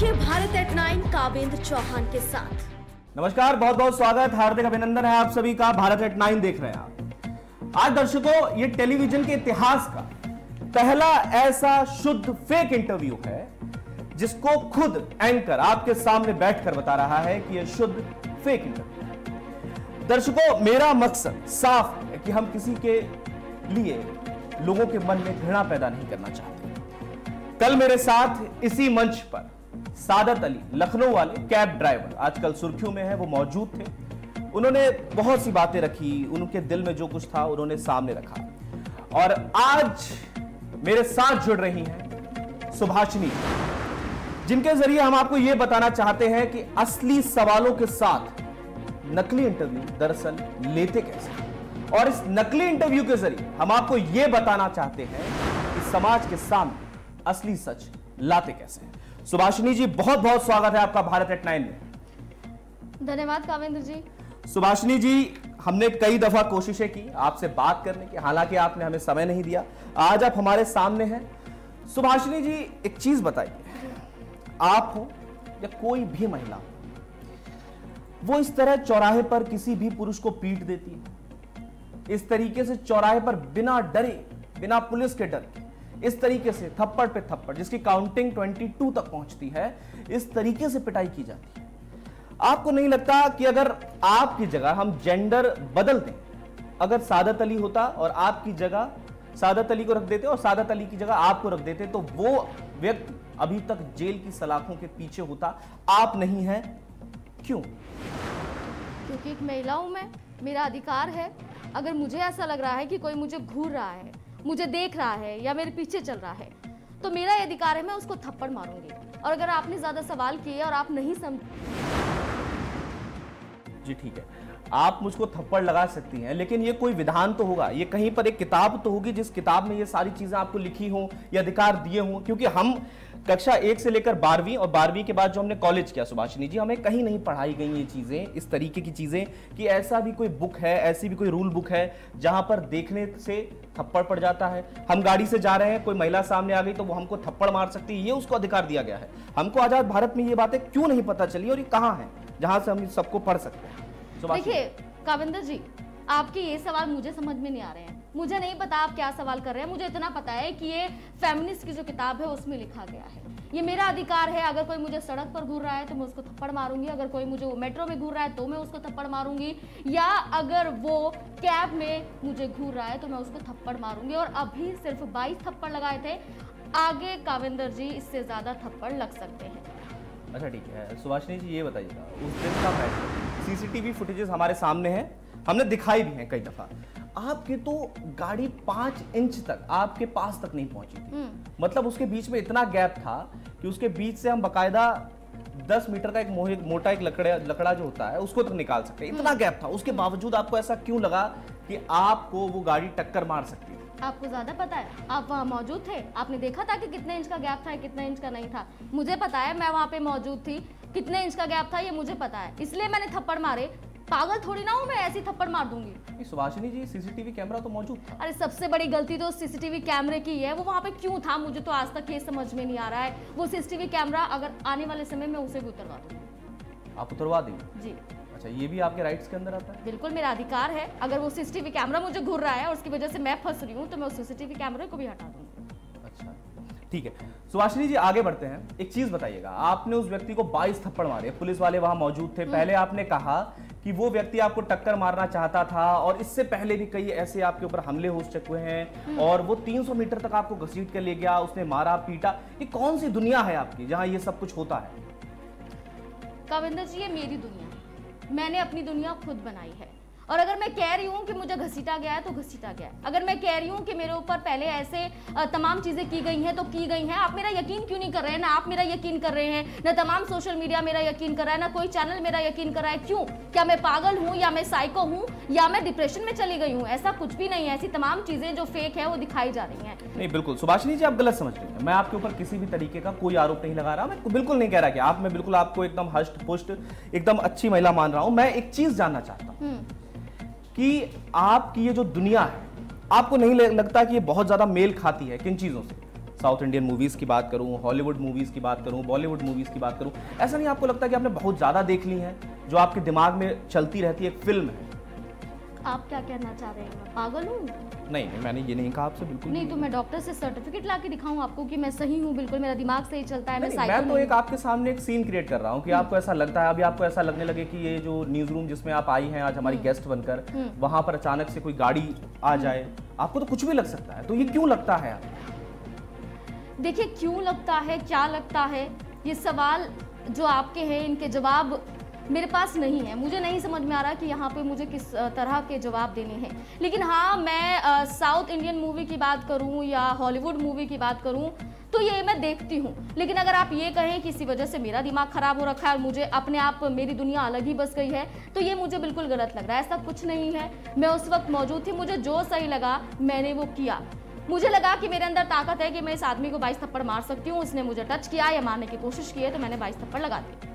देखिए Bharat eight nine Kavendra Chauhan के साथ। नमस्कार बहुत बहुत स्वागत, हार्दिक अभिनंदन है आप सभी का, भारत एट नाइन देख रहे हैं आप। आज दर्शकों, ये टेलीविज़न के इतिहास का पहला ऐसा शुद्ध फेक इंटरव्यू है, जिसको खुद एंकर आपके सामने बैठकर बता रहा है कि यह शुद्ध फेक इंटरव्यू दर्शकों, मेरा मकसद साफ़ है कि हम किसी के लिए लोगों के मन में घृणा पैदा नहीं करना चाहते। कल मेरे साथ इसी मंच पर सादत अली, लखनऊ वाले कैब ड्राइवर, आजकल सुर्खियों में है, वो मौजूद थे। उन्होंने बहुत सी बातें रखी, उनके दिल में जो कुछ था, उन्होंने सामने रखा। और आज मेरे साथ जुड़ रही हैं सुभाषिनी, जिनके ज़रिए हम आपको यह बताना चाहते हैं कि असली सवालों के साथ नकली इंटरव्यू दरअसल लेते कैसे और इस नकली इंटरव्यू के ज़रिए हम आपको यह बताना चाहते हैं कि समाज के सामने असली सच लाते कैसे हैं। सुभाषिनी जी बहुत बहुत स्वागत है आपका भारत एट नाइन में। धन्यवाद कावेंद्र जी। सुभाषिनी जी हमने कई दफ़ा कोशिशें की आपसे बात करने की हालाँकि आपने हमें समय नहीं दिया। आज आप हमारे सामने हैं। सुभाषिनी जी एक चीज़ बताइए। आप हो या कोई भी महिला वो इस तरह चौराहे पर किसी भी पुरुष को पीट देती है। इस तरीके से चौराहे पर बिना डरे बिना पुलिस के डर के इस तरीके से, थप्पड़ पे थप्पड़, जिसकी काउंटिंग 22 तक पहुँचती है, इस तरीके से पिटाई की जाती है। आपको नहीं लगता कि अगर आपकी जगह हम जेंडर बदल दें, अगर सादत अली होता और आपकी जगह सादत अली को रख देते और सादत अली की जगह आपको रख देते तो वो व्यक्ति अभी तक जेल की सलाखों के पीछे होता। आप नहीं है, क्यों? क्योंकि एक महिला हूँ मैं मेरा अधिकार है। अगर मुझे ऐसा लग रहा है कि कोई मुझे घूर रहा है मुझे देख रहा है या मेरे पीछे चल रहा है तो मेरा ये अधिकार है, मैं उसको थप्पड़ मारूँगी। और अगर आपने ज़्यादा सवाल किए और आप नहीं समझ जी, ठीक है। आप मुझको थप्पड़ लगा सकती हैं, लेकिन ये कोई विधान तो होगा। ये कहीं पर एक किताब तो होगी जिस किताब में ये सारी चीज़ें आपको लिखी हों, या अधिकार दिए हों, क्योंकि हम कक्षा एक से लेकर बारहवीं और बारहवीं के बाद जो हमने कॉलेज किया, सुभाषिनी जी, हमें कहीं नहीं पढ़ाई गई ये चीज़ें, इस तरीके की चीज़ें, कि ऐसा भी कोई बुक है, ऐसी भी कोई रूल बुक है, जहाँ पर देखने से थप्पड़ पड़ जाता है। हम गाड़ी से जा रहे हैं, कोई महिला सामने आ गई तो वो हमको थप्पड़ मार सकती है, ये उसको अधिकार दिया गया है। हमको आज़ाद भारत में ये बातें क्यों नहीं पता चली और ये कहाँ है, जहाँ से हम सबको पढ़ सकते हैं? देखिए काविंदर जी आपके ये सवाल मुझे समझ में नहीं आ रहे हैं। मुझे नहीं पता आप क्या सवाल कर रहे हैं। मुझे इतना पता है कि ये फेमिनिस्ट की जो किताब है उसमें लिखा गया है। ये मेरा अधिकार है। अगर कोई मुझे सड़क पर घूर रहा है तो मैं उसको थप्पड़ मारूँगी। अगर कोई मुझे मेट्रो में घूर रहा है तो मैं उसको थप्पड़ मारूँगी। या अगर वो कैब में मुझे घूर रहा है तो मैं उसको थप्पड़ मारूँगी। और अभी सिर्फ़ बाईस थप्पड़ लगाए थे। आगे काविंदर जी इससे ज़्यादा थप्पड़ लग सकते हैं। अच्छा ठीक है। सुभाषिनी जी ये बताइएगा उस दिन का सीसीटीवी फुटेजेस हमारे सामने हैं हमने दिखाई भी हैं कई दफ़ा। आपकी तो गाड़ी पाँच इंच तक आपके पास तक नहीं पहुँची थी। हम्म। मतलब उसके बीच में इतना गैप था कि उसके बीच से हम बकायदा दस मीटर का एक मोटा एक लकड़ा लकड़ा जो होता है उसको तक निकाल सकते हैं। इतना गैप था। उसके बावजूद आपको ऐसा क्यों लगा कि आपको वो गाड़ी टक्कर मार सकती है? आपको ज़्यादा पता है आप वहाँ मौजूद थे? आपने देखा था कि कितने इंच का गैप था कितने इंच का नहीं था? मुझे पता है मैं वहाँ पे मौजूद थी। कितने इंच का गैप था ये मुझे पता है। इसलिए मैंने थप्पड़ मारे। पागल थोड़ी ना हूँ मैं ऐसी थप्पड़ मार दूँगी। सुभाषिनी जी सीसीटीवी कैमरा तो मौजूद था। अरे सबसे बड़ी गलती तो सीसीटीवी कैमरे की है। वो वहाँ पे क्यों था? मुझे तो आज तक ये समझ में नहीं आ रहा है। वो सीसीटीवी कैमरा अगर आने वाले समय में उसे भी उतरवा दूँगी आप उतरवा देंगे जी। अच्छा ये भी आपके राइट्स के अंदर आता है? बिल्कुल मेरा अधिकार है। अगर वो सीसीटीवी कैमरा मुझे घूर रहा है और उसकी वजह से मैं फंस रही हूँ तो मैं उस सीसीटीवी कैमरे को भी हटा दूँगी। अच्छा। ठीक है। सुभाषिनी जी आगे बढ़ते हैं। एक चीज़ बताइएगा आपने उस व्यक्ति को 22 थप्पड़ मारे। पुलिस वाले वहाँ मौजूद थे। हम्म। पहले आपने कहा कि वो व्यक्ति आपको टक्कर मारना चाहता था और इससे पहले भी कई ऐसे आपके ऊपर हमले हो चुके हैं हम्म। और वो 300 मीटर तक आपको घसीट कर ले गया उसने मारा पीटा। ये कौन सी दुनिया है आपकी जहाँ ये सब कुछ होता है? काविंदर जी ये मेरी दुनिया मैंने अपनी दुनिया खुद बनाई है। और अगर मैं कह रही हूँ कि मुझे घसीटा गया है तो घसीटा गया है। अगर मैं कह रही हूँ कि मेरे ऊपर पहले ऐसे तमाम चीज़ें की गई हैं तो की गई हैं। आप मेरा यकीन क्यों नहीं कर रहे हैं? ना आप मेरा यकीन कर रहे हैं ना तमाम सोशल मीडिया मेरा यकीन कर रहा है ना कोई चैनल मेरा यकीन कर रहा है। क्यों? क्या मैं पागल हूँ या मैं साइको हूँ या मैं डिप्रेशन में चली गई हूँ? ऐसा कुछ भी नहीं है। ऐसी तमाम चीज़ें जो फेक है वो दिखाई जा रही है। नहीं बिल्कुल। सुभाषिनी जी आप गलत समझ रहे हैं। मैं आपके ऊपर किसी भी तरीके का कोई आरोप नहीं लगा रहा। मैं बिल्कुल नहीं कह रहा कि आप मैं बिल्कुल आपको एकदम हष्ट पुष्ट एकदम अच्छी महिला मान रहा हूँ। मैं एक चीज़ जानना चाहता हूँ। हम्म। कि आपकी ये जो दुनिया है, आपको नहीं लगता कि ये बहुत ज़्यादा मेल खाती है किन चीज़ों से? साउथ इंडियन मूवीज़ की बात करूँ हॉलीवुड मूवीज़ की बात करूँ बॉलीवुड मूवीज़ की बात करूँ, ऐसा नहीं आपको लगता कि आपने बहुत ज़्यादा देख ली है, जो आपके दिमाग में चलती रहती है एक फ़िल्म है? आप क्या कहना चाह रहे हैं? मैं पागल हूँ? नहीं नहीं मैंने ये नहीं कहा आपसे बिल्कुल नहीं तो मैं डॉक्टर से सर्टिफिकेट ला के दिखाऊँ आपको कि मैं सही हूँ बिल्कुल मेरा दिमाग सही चलता है मैं मैं तो एक आपके सामने एक सीन क्रिएट कर रहा हूँ कि आपको ऐसा लगता है अभी आपको ऐसा लगने लगे कि ये जो न्यूज़ रूम जिसमें आप आई हैं आज हमारी गेस्ट बनकर वहाँ पर अचानक से कोई गाड़ी आ जाए आपको तो कुछ भी लग सकता है। तो ये क्यों लगता है? देखिए क्यों लगता है क्या लगता है ये सवाल जो आपके हैं इनके जवाब मेरे पास नहीं है। मुझे नहीं समझ में आ रहा कि यहाँ पे मुझे किस तरह के जवाब देने हैं। लेकिन हाँ मैं साउथ इंडियन मूवी की बात करूँ या हॉलीवुड मूवी की बात करूँ तो ये मैं देखती हूँ। लेकिन अगर आप ये कहें कि इसी वजह से मेरा दिमाग खराब हो रखा है और मुझे अपने आप मेरी दुनिया अलग ही बस गई है तो ये मुझे बिल्कुल गलत लग रहा है। ऐसा कुछ नहीं है। मैं उस वक्त मौजूद थी। मुझे जो सही लगा, मैंने वो किया। मुझे लगा कि मेरे अंदर ताकत है कि मैं इस आदमी को बाईस थप्पड़ मार सकती हूँ। उसने मुझे टच किया या मारने की कोशिश की है तो मैंने बाईस थप्पड़ लगा दी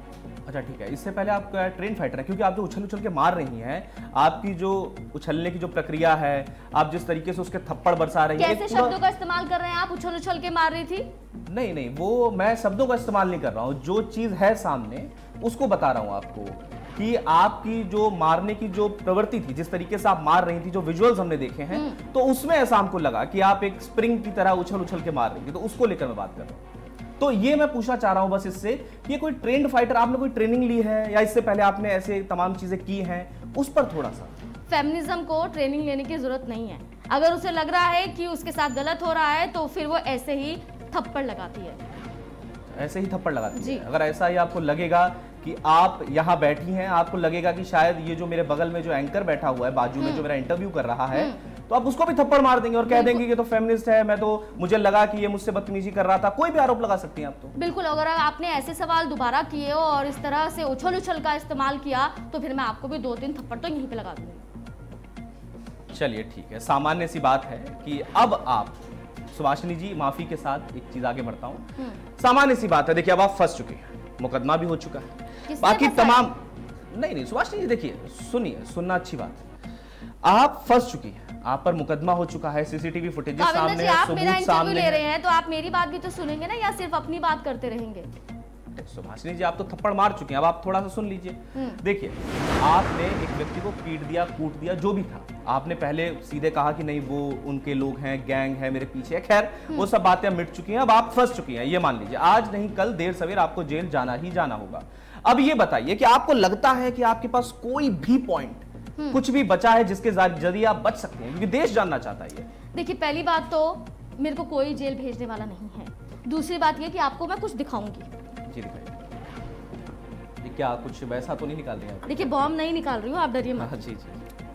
अच्छा ठीक है। इससे पहले आप ट्रेन फाइटर हैं क्योंकि आप जो उछल उछल के मार रही हैं आपकी जो उछलने की जो प्रक्रिया है आप जिस तरीके से उसके थप्पड़ बरसा रही हैं कैसे शब्दों का इस्तेमाल कर रहे हैं आप? उछल उछल के मार रही थी? नहीं नहीं वो मैं शब्दों का इस्तेमाल नहीं कर रहा हूँ। जो चीज़ है सामने उसको बता रहा हूँ आपको कि आपकी जो मारने की जो प्रवृत्ति थी जिस तरीके से आप मार रही थी जो विजुअल्स हमने देखे हैं तो उसमें ऐसा हमको लगा कि आप एक स्प्रिंग की तरह उछल उछल के मार रही थी तो उसको लेकर मैं बात कर रहा हूँ। तो ये मैं पूछना चाह रहा हूँ बस इससे कि ये कोई ट्रेंड फाइटर आपने कोई ट्रेनिंग ली है या इससे पहले आपने ऐसे तमाम चीज़ें की हैं? उस पर थोड़ा सा। फेमिनिज्म को ट्रेनिंग लेने की ज़रूरत नहीं है। अगर उसे लग रहा है कि उसके साथ गलत हो रहा है तो फिर वो ऐसे ही थप्पड़ लगाती है। ऐसे ही थप्पड़ लगाती। है। अगर ऐसा ही आपको लगेगा कि आप यहाँ बैठी हैं आपको लगेगा कि शायद ये जो मेरे बगल में जो एंकर बैठा हुआ है बाजू में जो मेरा इंटरव्यू कर रहा है तो आप उसको भी थप्पड़ मार देंगे और कह देंगे कि तो फेमिनिस्ट है मैं तो मुझे लगा कि ये मुझसे बदतमीजी कर रहा था। कोई भी आरोप लगा सकती हैं आप तो। बिल्कुल अगर आपने ऐसे सवाल दोबारा किए हो और इस तरह से उछल उछल का इस्तेमाल किया तो फिर मैं आपको भी दो तीन थप्पड़ तो यहीं पर लगा दूँगी। चलिए ठीक है। सामान्य सी बात है कि अब आप सुभाषिनी जी माफ़ी के साथ एक चीज़ आगे बढ़ता हूँ। सामान्य सी बात है देखिए अब आप फंस चुके हैं। मुकदमा भी हो चुका है। बाकी तमाम नहीं नहीं सुभाषिनी जी देखिए सुनिए सुनना अच्छी बात है। आप फंस चुकी हैं। आप पर मुकदमा हो चुका है सीसीटीवी फुटेज सामने जी आप मेरा इंटरव्यू ले रहे हैं तो आप मेरी बात भी तो सुनेंगे ना या सिर्फ़ अपनी बात करते रहेंगे? सुभाषिनी जी आप तो थप्पड़ मार चुके हैं अब आप थोड़ा सा सुन लीजिए। देखिए आपने एक व्यक्ति को पीट दिया कूट दिया जो भी था। आपने पहले सीधे कहा कि नहीं वो उनके लोग हैं गैंग है मेरे पीछे खैर वो सब बातें मिट चुकी हैं अब आप फंस चुकी हैं ये मान लीजिए। आज नहीं कल देर सवेर आपको जेल जाना ही जाना होगा। अब ये बताइए कि आपको लगता है कि आपके पास कोई भी पॉइंट कुछ भी बचा है जिसके ज़रिए आप बच सकते हैं क्योंकि देश जानना चाहता है ये। देखिए पहली बात तो मेरे को कोई जेल भेजने वाला नहीं है। दूसरी बात ये कि आपको मैं कुछ दिखाऊँगी। जी दिखाइए। क्या कुछ वैसा तो नहीं निकाल रहे हैं देखिए बॉम्ब नहीं निकाल रही हूँ आप डरिए मत। हाँ जी जी।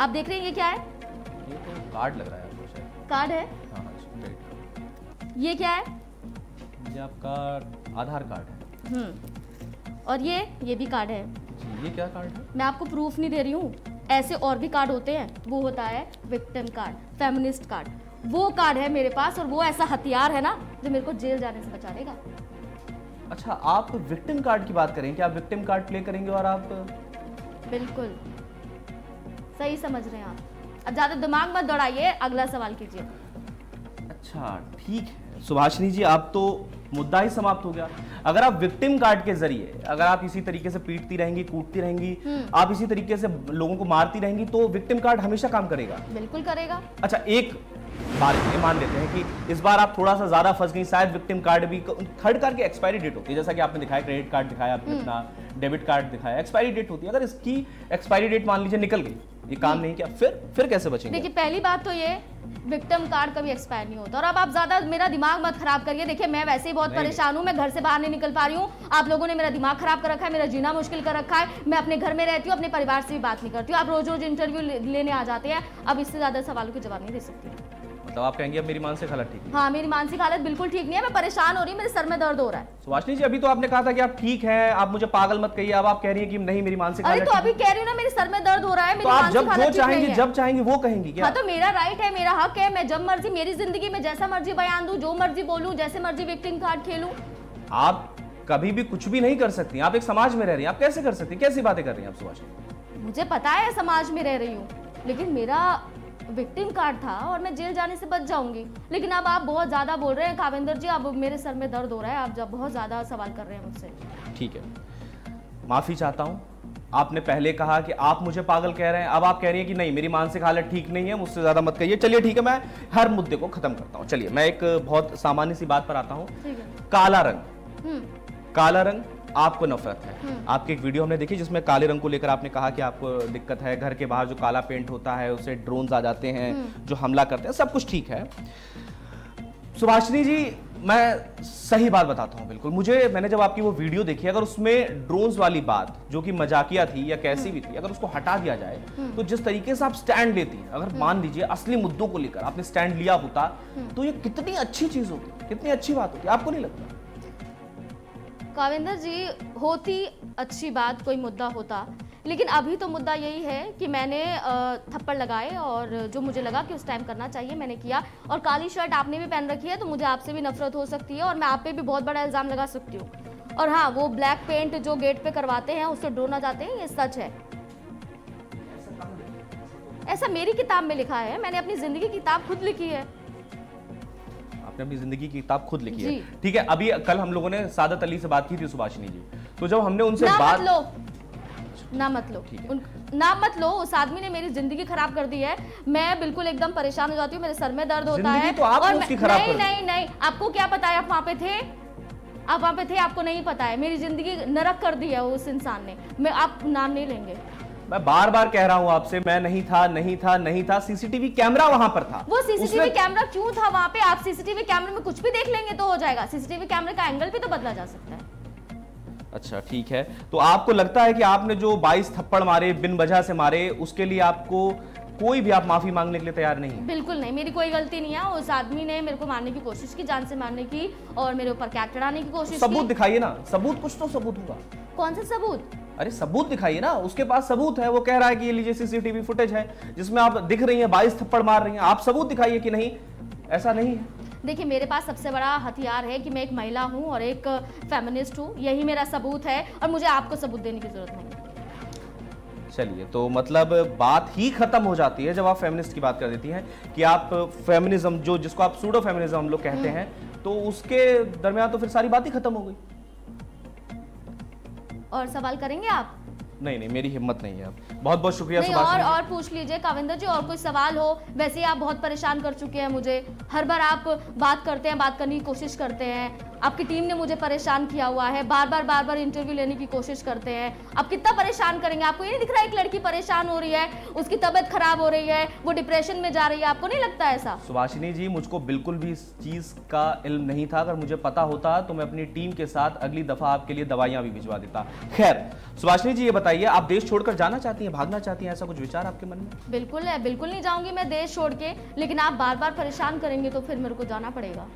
आप देख रहे हैं ये क्या है? ये तो कार्ड लग रहा है आपको कार्ड है? हाँ हाँ ये क्या है? ये आपका आधार कार्ड है। हम्म। और ये ये भी कार्ड है। ये क्या कार्ड है? मैं आपको प्रूफ नहीं दे रही हूँ। ऐसे और भी कार्ड होते हैं। वो होता है विक्टिम कार्ड फेमिनिस्ट कार्ड वो कार्ड है मेरे पास और वो ऐसा हथियार है ना जो मेरे को जेल जाने से बचा लेगा अच्छा आप विक्टिम कार्ड की बात करें क्या? आप विक्टिम कार्ड प्ले करेंगे और आप बिल्कुल। सही समझ रहे हैं आप। अब ज़्यादा दिमाग मत दौड़ाइए। अगला सवाल कीजिए। अच्छा ठीक है। सुभाषिनी जी आप तो मुद्दा ही समाप्त हो गया। अगर आप विक्टिम कार्ड के ज़रिए अगर आप इसी तरीके से पीटती रहेंगी कूटती रहेंगी आप इसी तरीके से लोगों को मारती रहेंगी तो विक्टिम कार्ड हमेशा काम करेगा। बिल्कुल करेगा। अच्छा एक बार ये मान लेते हैं कि इस बार आप थोड़ा सा ज़्यादा फंस गई शायद विक्टिम कार्ड भी थर्ड कार्ड की एक्सपायरी डेट होती है। जैसा कि आपने दिखाया क्रेडिट कार्ड दिखाया आपने अपना डेबिट कार्ड दिखाया एक्सपायरी डेट होती है। अगर इसकी एक्सपायरी डेट मान लीजिए निकल गई ये काम नहीं किया फिर फिर कैसे बचेंगे? देखिए पहली बात तो ये विक्टिम कार्ड कभी एक्सपायर नहीं होता। और अब आप ज़्यादा मेरा दिमाग मत खराब करिए। देखिए मैं वैसे ही बहुत परेशान हूँ मैं घर से बाहर नहीं निकल पा रही हूँ। आप लोगों ने मेरा दिमाग खराब कर रखा है मेरा जीना मुश्किल कर रखा है। मैं अपने घर में रहती हूँ अपने परिवार से भी बात नहीं करती हूँ। आप रोज रोज इंटरव्यू लेने आ जाते हैं। अब इससे ज़्यादा सवालों के जवाब नहीं दे सकती। मतलब आप कहेंगे अब मेरी मानसिक हालत ठीक है हाँ मेरी मानसिक हालत बिल्कुल ठीक नहीं है मैं परेशान हो रही हूँ मेरे सर में दर्द हो रहा है। सुभाषिनी जी अभी तो आपने कहा था कि आप ठीक हैं आप मुझे पागल मत कहिए अब आप कह रही हैं कि नहीं मेरी मानसिक हालत तो अभी कह रही हूँ ना मेरे सर में दर्द हो रहा है। मेरी तो आप मानसिक जब नहीं है। जब चाहेंगी वो कहेंगी क्या? हाँ तो मेरा राइट है मेरा हक है मैं जब मर्ज़ी मेरी ज़िंदगी में जैसा मर्ज़ी बयान दूँ जो मर्ज़ी बोलूँ जैसे मर्ज़ी विक्टिम कार्ड खेलूं। आप कभी भी कुछ भी नहीं कर सकती आप एक समाज में रह रही हैं आप कैसे कर सकती कैसी बातें कर रही हैं आप सुभाषिनी? मुझे पता है समाज में रह रही हूँ लेकिन मेरा विक्टिम कार्ड था और मैं जेल जाने से बच जाऊँगी। लेकिन अब आप बहुत ज़्यादा बोल रहे हैं काविंदर जी अब मेरे सर में दर्द हो रहा है। आप जब बहुत ज़्यादा सवाल कर रहे हैं मुझसे। ठीक है। माफ़ी चाहता हूँ। आपने पहले कहा कि आप मुझे पागल कह रहे हैं। अब आप कह रही हैं कि नहीं मेरी मानसिक हालत ठीक नहीं है मुझसे ज़्यादा मत कहिए। चलिए ठीक है मैं हर मुद्दे को खत्म करता हूँ। चलिए मैं एक बहुत सामान्य सी बात पर आता हूँ। काला रंग। हम्म। काला रंग आपको नफरत है। आपकी एक वीडियो हमने देखी जिसमें काले रंग को लेकर आपने कहा कि आपको दिक्कत है घर के बाहर जो काला पेंट होता है उसे ड्रोन्स आ जाते हैं जो हमला करते हैं सब कुछ ठीक है। सुभाषिनी जी मैं सही बात बताता हूँ बिल्कुल। मुझे मैंने जब आपकी वो वीडियो देखी अगर उसमें ड्रोन्स वाली बात जो कि मजाकिया थी या कैसी भी थी अगर उसको हटा दिया जाए तो जिस तरीके से आप स्टैंड लेती हैं अगर मान लीजिए असली मुद्दों को लेकर आपने स्टैंड लिया होता तो ये कितनी अच्छी चीज़ होती कितनी अच्छी बात होती आपको नहीं लगता? काविंदर जी, होती अच्छी बात, कोई मुद्दा होता। लेकिन अभी तो मुद्दा यही है कि मैंने थप्पड़ लगाए और जो मुझे लगा कि उस टाइम करना चाहिए, मैंने किया। और काली शर्ट आपने भी पहन रखी है तो मुझे आपसे भी नफरत हो सकती है और मैं आप पे भी बहुत बड़ा इल्ज़ाम लगा सकती हूँ। और हाँ वो ब्लैक पेंट जो गेट पे करवाते हैं, उससे ड्रोन आ जाते हैं, ये सच है। ऐसा मेरी किताब में लिखा है, मैंने अपनी ज़िंदगी किताब खुद लिखी है। आपने अपनी ज़िंदगी की किताब खुद लिखी है। ठीक है अभी कल हम लोगों ने सादत अली से बात की थी सुभाषिनी जी। तो जब हमने उनसे बात लो ना मत लो उन ना मत लो उस आदमी ने मेरी ज़िंदगी खराब कर दी है। मैं बिल्कुल एकदम परेशान हो जाती हूँ मेरे सर में दर्द होता है। तो आपने और उसकी खराब नहीं नहीं नहीं आपको क्या पता है आप वहाँ पे थे? आप वहाँ पे थे आपको नहीं पता है। मेरी ज़िंदगी नरक कर दी है उस इंसान ने। मैं आप नाम नहीं लेंगे। मैं बार बार कह रहा हूँ आपसे मैं नहीं था नहीं था नहीं था सीसीटीवी कैमरा वहाँ पर था। वो सीसीटीवी कैमरा क्यों था वहाँ पे? आप सीसीटीवी कैमरे में कुछ भी देख लेंगे तो हो जाएगा। सीसीटीवी कैमरे का एंगल भी तो बदला जा सकता है। अच्छा ठीक है। तो आपको लगता है कि आपने जो 22 थप्पड़ मारे बिन वजह से मारे उसके लिए आपको कोई भी आप माफ़ी मांगने के लिए तैयार नहीं है? बिल्कुल नहीं। मेरी कोई गलती नहीं है। उस आदमी ने मेरे को मारने की कोशिश की जान से मारने की और मेरे ऊपर कैट चढ़ाने की कोशिश सबूत दिखाइए ना। सबूत कुछ तो सबूत होगा। कौन सा सबूत? अरे सबूत दिखाइए ना उसके पास सबूत है वो कह रहा है कि ये लीजिए सीसीटीवी फुटेज है जिसमें आप दिख रही हैं 22 थप्पड़ मार रही हैं आप सबूत दिखाइए कि नहीं ऐसा नहीं है। देखिए मेरे पास सबसे बड़ा हथियार है कि मैं एक महिला हूँ और एक फेमिनिस्ट हूँ यही मेरा सबूत है और मुझे आपको सबूत देने की ज़रूरत नहीं चलिए तो मतलब बात ही खत्म हो जाती है जब आप फेमिनिस्ट की बात कर देती हैं कि आप फेमिनिज्म जो जिसको आप सूडो फेमिनिज्म हम लोग कहते हैं तो उसके दरमियान तो फिर सारी बात ही खत्म हो गई। और सवाल करेंगे आप? नहीं नहीं मेरी हिम्मत नहीं है अब। बहुत बहुत शुक्रिया नहीं और और पूछ लीजिए काविंदर जी और कोई सवाल हो वैसे ही आप बहुत परेशान कर चुके हैं मुझे। हर बार आप बात करते हैं बात करने की कोशिश करते हैं। आपकी टीम ने मुझे परेशान किया हुआ है बार बार बार बार इंटरव्यू लेने की कोशिश करते हैं। आप कितना परेशान करेंगे? आपको ये नहीं दिख रहा है एक लड़की परेशान हो रही है उसकी तबीयत खराब हो रही है वो डिप्रेशन में जा रही है आपको नहीं लगता ऐसा? सुभाषिनी जी मुझको बिल्कुल भी इस चीज़ का इल्म नहीं था। अगर मुझे पता होता तो मैं अपनी टीम के साथ अगली दफ़ा आपके लिए दवाइयाँ भी भिजवा देता। खैर सुभाषिनी जी ये बताइए आप देश छोड़कर जाना चाहती हैं भागना चाहती हैं ऐसा कुछ विचार आपके मन में? बिल्कुल है बिल्कुल नहीं जाऊँगी मैं देश छोड़ के लेकिन आप बार बार परेशान करेंगे तो फिर मेरे को जाना पड़ेगा।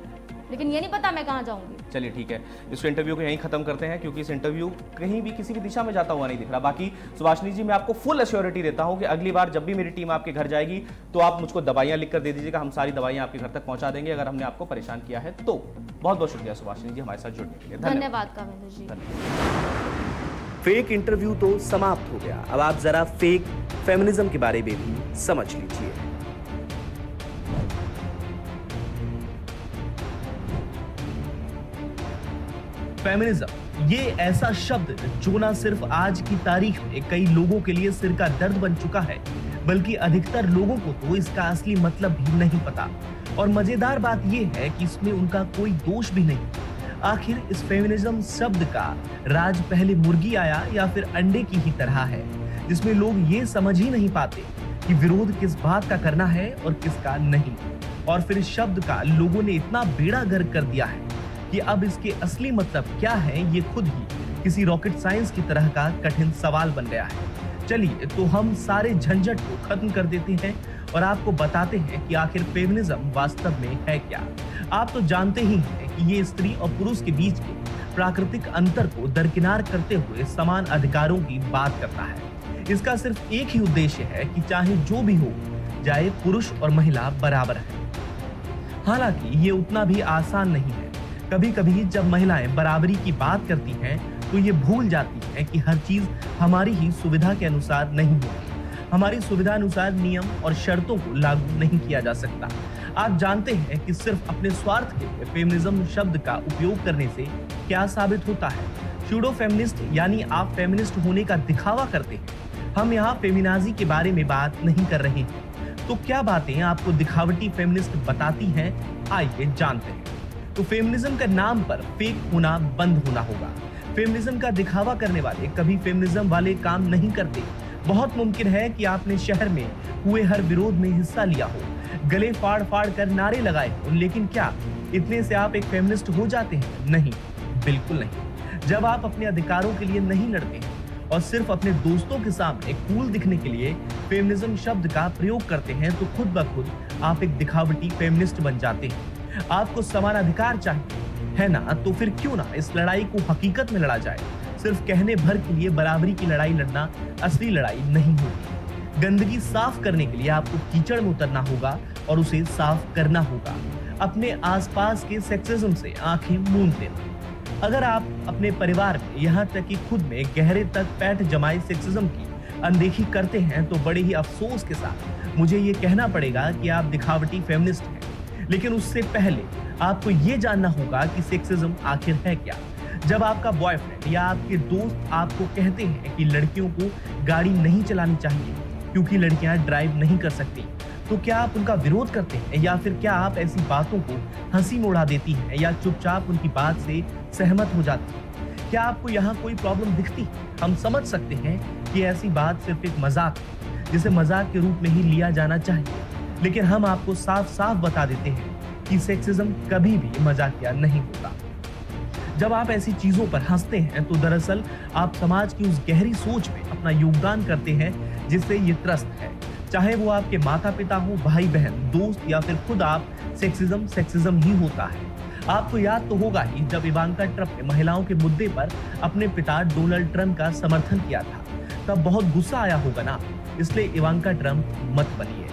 लेकिन ये नहीं पता मैं कहाँ जाऊँगी। चलिए ठीक है इस इंटरव्यू को यहीं खत्म करते हैं क्योंकि इस इंटरव्यू कहीं भी किसी भी दिशा में जाता हुआ नहीं दिख रहा। बाकी सुभाषिनी जी मैं आपको फुल अश्योरिटी देता हूँ कि अगली बार जब भी मेरी टीम आपके घर जाएगी तो आप मुझको दवाइयाँ लिख कर दे दीजिएगा हम सारी दवाइयाँ आपके घर तक पहुँचा देंगे अगर हमने आपको परेशान किया है तो। बहुत बहुत शुक्रिया सुभाषिनी जी हमारे साथ जुड़ने के लिए। धन्यवाद। धन्यवाद जी। फेक इंटरव्यू तो समाप्त हो गया। अब आप जरा फेक फेमिनिज्म के बारे में भी समझ लीजिए। फेमिनिज्म ये ऐसा शब्द जो ना सिर्फ़ आज की तारीख में कई लोगों के लिए सिर का दर्द बन चुका है, बल्कि अधिकतर लोगों को तो इसका असली मतलब भी नहीं पता। और मज़ेदार बात यह है कि इसमें उनका कोई दोष भी नहीं। आखिर इस फेमिनिज्म शब्द का राज पहले मुर्गी आया या फिर अंडे की ही तरह है, जिसमें लोग ये समझ ही नहीं पाते कि विरोध किस बात का करना है और किसका नहीं। और फिर इस शब्द का लोगों ने इतना बेड़ा गर्क कर दिया है कि अब इसके असली मतलब क्या है, ये खुद ही किसी रॉकेट साइंस की तरह का कठिन सवाल बन गया है। चलिए तो हम सारे झंझट को खत्म कर देते हैं और आपको बताते हैं कि आखिर फेमिनिज्म वास्तव में है क्या। आप तो जानते ही हैं कि ये स्त्री और पुरुष के बीच के प्राकृतिक अंतर को दरकिनार करते हुए समान अधिकारों की बात करता है। इसका सिर्फ़ एक ही उद्देश्य है कि चाहे जो भी हो, जाए पुरुष और महिला बराबर है। हालाँकि ये उतना भी आसान नहीं है। कभी कभी जब महिलाएँ बराबरी की बात करती हैं तो ये भूल जाती हैं कि हर चीज़ हमारी ही सुविधा के अनुसार नहीं होती। हमारी सुविधा अनुसार नियम और शर्तों को लागू नहीं किया जा सकता। आप जानते हैं कि सिर्फ़ अपने स्वार्थ के लिए फेमिनिज्म शब्द का उपयोग करने से क्या साबित होता है? शूडो फेमिनिस्ट यानी आप फेमिनिस्ट होने का दिखावा करते हैं। हम यहाँ फेमिनाजी के बारे में बात नहीं कर रहे हैं। तो क्या बातें आपको दिखावटी फेमिनिस्ट बताती हैं? आइए जानते हैं। तो फेमिनिज्म के नाम पर फेक होना बंद होना होगा। फेमिनिज्म का दिखावा करने वाले कभी फेमिनिज्म वाले काम नहीं करते। बहुत मुमकिन है कि आपने शहर में हुए हर विरोध में हिस्सा लिया हो। गले फाड़ फाड़ कर नारे लगाए हो, लेकिन क्या इतने से आप एक फेमिनिस्ट हो जाते हैं? नहीं, बिल्कुल नहीं। जब आप अपने अधिकारों के लिए नहीं लड़ते और सिर्फ़ अपने दोस्तों के सामने कूल दिखने के लिए फेमिनिज्म शब्द का प्रयोग करते हैं तो खुद ब खुद आप एक दिखावटी फेमिनिस्ट बन जाते हैं। आपको समान अधिकार चाहिए। है ना? तो फिर क्यों ना इस लड़ाई को हकीकत में लड़ा जाए? सिर्फ़ कहने भर के लिए बराबरी की लड़ाई लड़ना असली लड़ाई नहीं होगी। गंदगी साफ़ करने के लिए आपको कीचड़ में उतरना होगा और उसे साफ़ करना होगा। अपने आसपास के सेक्सिज्म से आँखें मूंद लेना। अगर आप अपने परिवार में यहाँ तक कि खुद में गहरे तक पैठ जमाए सेक्सिज्म की अनदेखी करते हैं तो बड़े ही अफसोस के साथ मुझे ये कहना पड़ेगा कि आप दिखावटी फेमिनिस्ट हैं लेकिन उससे पहले आपको ये जानना होगा कि सेक्सिज्म आखिर है क्या। जब आपका बॉयफ्रेंड या आपके दोस्त आपको कहते हैं कि लड़कियों को गाड़ी नहीं चलानी चाहिए, क्योंकि लड़कियाँ ड्राइव नहीं कर सकती तो क्या आप उनका विरोध करते हैं या फिर क्या आप ऐसी बातों को हँसी में उड़ा देती हैं या चुपचाप उनकी बात से सहमत हो जाती है? क्या आपको यहाँ कोई प्रॉब्लम दिखती है? हम समझ सकते हैं कि ऐसी बात सिर्फ़ एक मज़ाक है, जिसे मज़ाक के रूप में ही लिया जाना चाहिए। लेकिन हम आपको साफ़ साफ़ बता देते हैं कि सेक्सिज्म कभी भी मजाकिया नहीं होता। जब आप ऐसी चीज़ों पर हँसते हैं तो दरअसल आप समाज की उस गहरी सोच में अपना योगदान करते हैं, जिससे ये त्रस्त है। चाहे वो आपके माता पिता हो भाई बहन दोस्त या फिर खुद आप सेक्सिज्म सेक्सिज्म ही होता है। आपको याद तो होगा ही जब इवांका ट्रंप ने महिलाओं के मुद्दे पर अपने पिता डोनाल्ड ट्रंप का समर्थन किया था। तब बहुत गुस्सा आया होगा ना? इसलिए इवांका ट्रंप मत बनिए।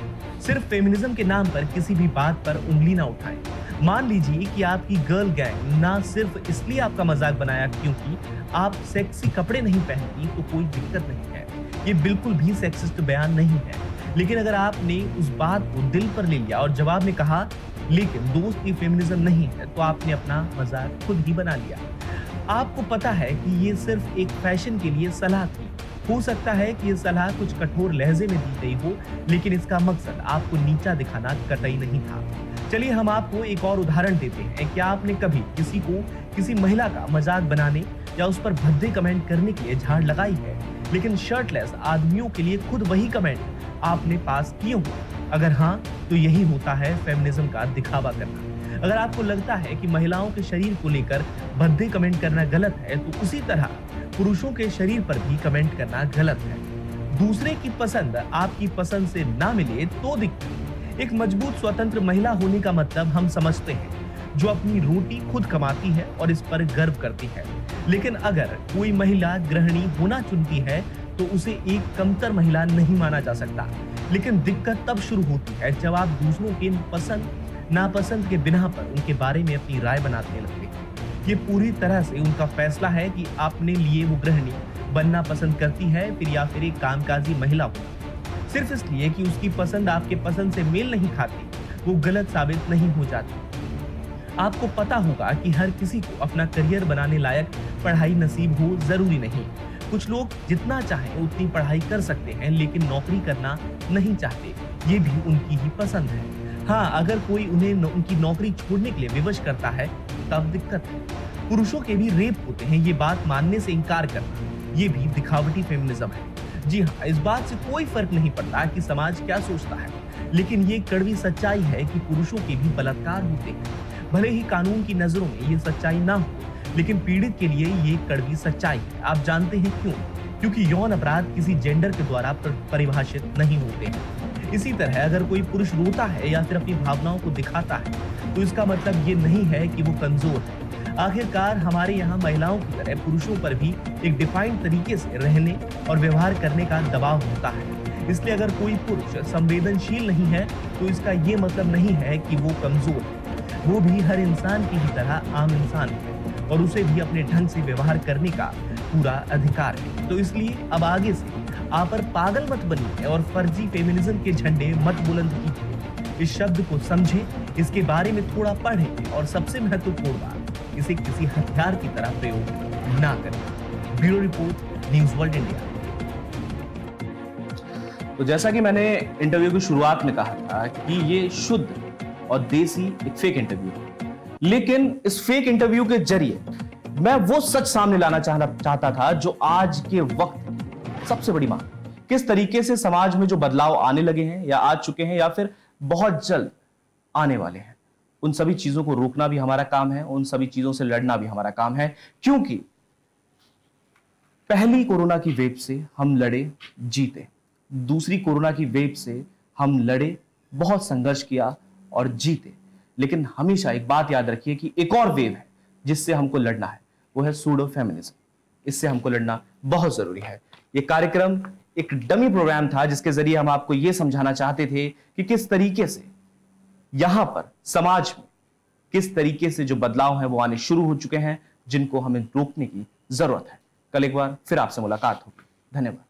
सिर्फ़ फेमिनिज्म के नाम पर किसी भी बात पर उंगली ना उठाएँ। मान लीजिए कि आपकी गर्ल गैंग ना सिर्फ़ इसलिए आपका मज़ाक बनाया क्योंकि आप सेक्सी कपड़े नहीं पहनती तो कोई दिक्कत नहीं है। ये बिल्कुल भी सेक्सिस्ट बयान नहीं है। लेकिन अगर आपने उस बात को दिल पर ले लिया और जवाब में कहा, लेकिन दोस्त की फेमिनिज्म नहीं है तो आपने अपना मज़ाक खुद ही बना लिया। आपको पता है कि ये सिर्फ़ एक फ़ैशन के लिए सलाह थी। हो सकता है कि ये सलाह कुछ कठोर लहजे में दी गई हो, लेकिन इसका मकसद आपको नीचा दिखाना कतई नहीं था। चलिए हम आपको एक और उदाहरण देते हैं। क्या आपने कभी किसी को, किसी महिला का मज़ाक बनाने या उस पर भद्दे कमेंट करने के लिए झाड़ लगाई है? लेकिन शर्टलेस आदमियों के लिए खुद वही कमेंट आपने पास किए हो? अगर हाँ तो यही होता है फेमिनिज्म का दिखावा करना। अगर आपको लगता है कि महिलाओं के शरीर को लेकर भद्दे कमेंट करना गलत है तो उसी तरह पुरुषों के शरीर पर भी कमेंट करना गलत है। दूसरे की पसंद आपकी पसंद से ना मिले तो दिक्कत। एक मज़बूत स्वतंत्र महिला होने का मतलब हम समझते हैं, जो अपनी रोटी खुद कमाती है और इस पर गर्व करती है। लेकिन अगर कोई महिला गृहिणी होना चुनती है तो उसे एक कमतर महिला नहीं माना जा सकता। लेकिन दिक्कत तब शुरू होती है जब आप दूसरों के पसंद, नापसंद के बिना पर उनके बारे में अपनी राय बनाने लगते ये पूरी तरह से उनका फैसला है कि आपने लिए वो गृहिणी बनना पसंद करती है, फिर या फिर एक कामकाजी महिला हो। सिर्फ़ इसलिए कि उसकी पसंद आपके पसंद से मेल नहीं खाती, वो गलत साबित नहीं हो जाती। आपको पता होगा कि हर किसी को अपना करियर बनाने लायक पढ़ाई नसीब हो ज़रूरी नहीं। कुछ लोग जितना चाहें उतनी पढ़ाई कर सकते हैं, लेकिन नौकरी करना नहीं चाहते। ये भी उनकी ही पसंद है। हाँ अगर कोई उन्हें उनकी नौकरी छोड़ने के लिए विवश करता है तब दिक्कत है। पुरुषों के भी रेप होते हैं, ये बात मानने से इनकार करना। ये भी दिखावटी फेमिनिज्म है। जी हाँ इस बात से कोई फ़र्क नहीं पड़ता कि समाज क्या सोचता है। लेकिन ये कड़वी सच्चाई है कि पुरुषों के भी बलात्कार होते हैं। भले ही कानून की नज़रों में ये सच्चाई ना हो, लेकिन पीड़ित के लिए ये कड़वी सच्चाई है। आप जानते हैं क्यों? क्योंकि यौन अपराध किसी जेंडर के द्वारा परिभाषित नहीं होते हैं। इसी तरह अगर कोई पुरुष रोता है या फिर अपनी भावनाओं को दिखाता है तो इसका मतलब ये नहीं है कि वो कमज़ोर है। आखिरकार हमारे यहाँ महिलाओं की तरह पुरुषों पर भी एक डिफाइंड तरीके से रहने और व्यवहार करने का दबाव होता है। इसलिए अगर कोई पुरुष संवेदनशील नहीं है तो इसका ये मतलब नहीं है कि वो कमज़ोर है। वो भी हर इंसान की ही तरह आम इंसान है और उसे भी अपने ढंग से व्यवहार करने का पूरा अधिकार है। तो इसलिए अब आगे से आप पर पागल मत बनिए और फर्जी फेमिनिज्म के झंडे मत बुलंद कीजिए। इस शब्द को समझें इसके बारे में थोड़ा पढ़ें और सबसे महत्वपूर्ण बात, इसे किसी हथियार की तरह प्रयोग ना करें। Bureau report, news world India. तो जैसा कि मैंने इंटरव्यू की शुरुआत में कहा था कि ये शुद्ध और देसी एक फेक इंटरव्यू है। लेकिन इस फेक इंटरव्यू के ज़रिए मैं वो सच सामने लाना चाहना, चाहता था जो आज के वक्त सबसे बड़ी मांग। किस तरीके से समाज में जो बदलाव आने लगे हैं या आ चुके हैं या फिर बहुत जल्द आने वाले हैं। उन सभी चीज़ों को रोकना भी हमारा काम है, उन सभी चीज़ों से लड़ना भी हमारा काम है, क्योंकि पहली कोरोना की वेब से हम लड़े, जीते। दूसरी कोरोना की वेब से हम लड़े, बहुत संघर्ष किया और जीते। लेकिन हमेशा एक बात याद रखिए कि एक और वेव है, जिससे हमको लड़ना है, वो है सूडो फेमिनिज्म इससे हमको लड़ना बहुत ज़रूरी है। ये कार्यक्रम एक डमी प्रोग्राम था, जिसके ज़रिए हम आपको ये समझाना चाहते थे कि किस तरीके से यहाँ पर समाज में किस तरीके से जो बदलाव है वो आने शुरू हो चुके हैं, जिनको हमें रोकने की ज़रूरत है। कल एक बार फिर आपसे मुलाकात होगी। धन्यवाद।